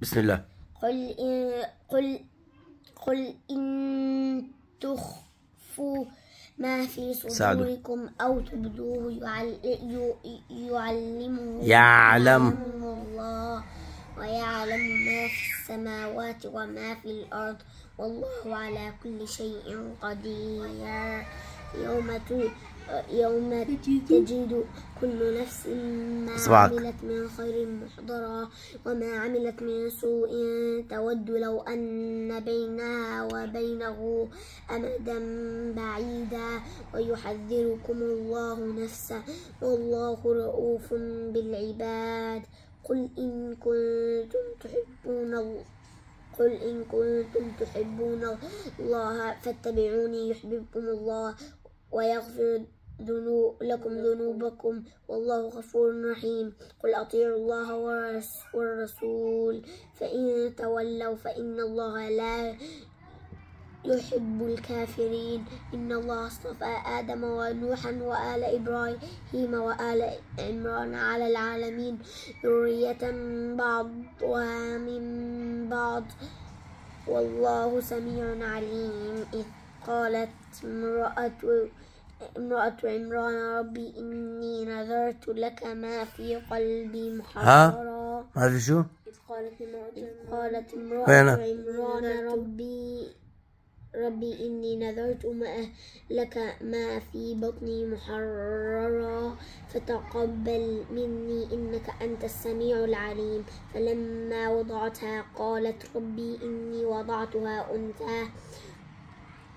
بسم الله قل إن قل قل إن تخفوا ما في. صدوركم أو تبدوه يعلمه يعلم. الله ويعلم ما في السماوات وما في الأرض والله على كل شيء قدير يوم يوم تجد كل نفس ما. عملت من خير محضرا وما عملت من سوء تود لو أن بينها وبينه أمدا بعيدا ويحذركم الله نفسه والله رؤوف بالعباد قل إن كنتم تحبون الله قل إن كنتم تحبون الله فاتبعوني يحببكم الله ويغفر ذنو- لكم ذنوبكم والله غفور رحيم. قل أطيعوا الله والرس- والرسول. فإن تولوا فإن الله لا يحب الكافرين. إن الله اصطفى آدم ونوحا وآل إبراهيم وآل عمران على العالمين. ذرية بعضها من بعض. والله سميع عليم. إذ قالت امرأة امرأة عمران ربي إني نذرت لك ما في قلبي محررا. ما في شو. قالت امرأة؟ عمران ربي ربي إني نذرت ما لك ما في بطني محررا. فتقبل مني إنك أنت السميع العليم. فلما وضعتها قالت ربي إني وضعتها أنثى.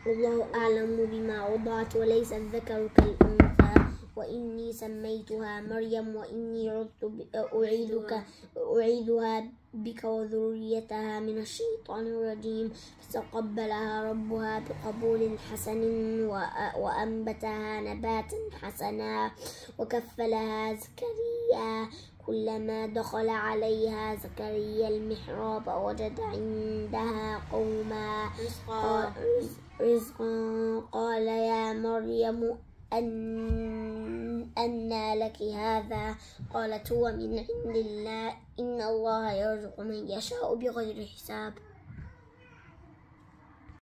والله أعلم بما وضعت وليس الذكر كالأنثى. وإني سميتها مريم وإني عدت أعيدك أعيدها. بك وذريتها من الشيطان الرجيم. فتقبلها ربها بقبول حسن وأ- وأنبتها نباتا حسنا وكفلها زكريا. كلما دخل عليها زكريا المحراب وجد عندها قوما. رزقا. قال يا مريم أن أنى لك هذا؟ قالت هو من عند الله إن الله يرزق من يشاء بغير حساب.